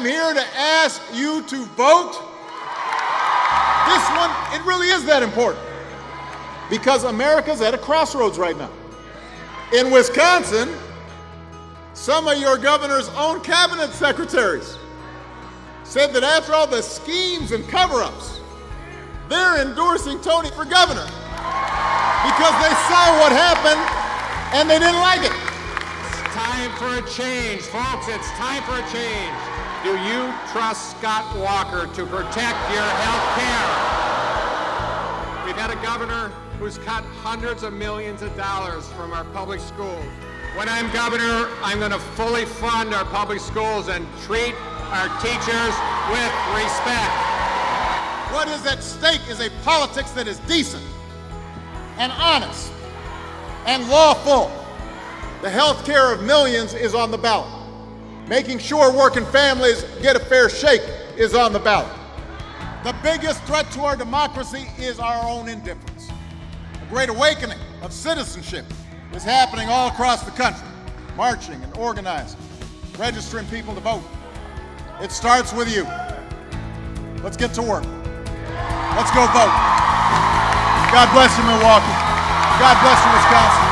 am here to ask you to vote. This one, it really is that important because America's at a crossroads right now. In Wisconsin, some of your governor's own cabinet secretaries said that after all the schemes and cover ups, they're endorsing Tony for governor because they saw what happened and they didn't like it. It's time for a change, folks. It's time for a change. Do you trust Scott Walker to protect your health care? We've had a governor who's cut hundreds of millions of dollars from our public schools. When I'm governor, I'm going to fully fund our public schools and treat our teachers with respect. What is at stake is a politics that is decent and honest and lawful. The health care of millions is on the ballot. Making sure working families get a fair shake is on the ballot. The biggest threat to our democracy is our own indifference. A great awakening of citizenship is happening all across the country, marching and organizing, registering people to vote. It starts with you. Let's get to work. Let's go vote. God bless you, Milwaukee. God bless you, Wisconsin.